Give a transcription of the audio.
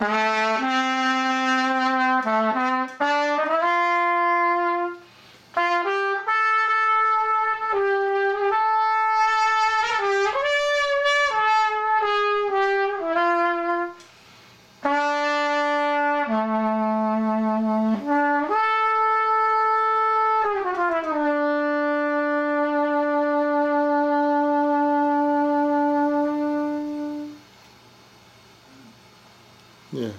Uh-huh. Yeah.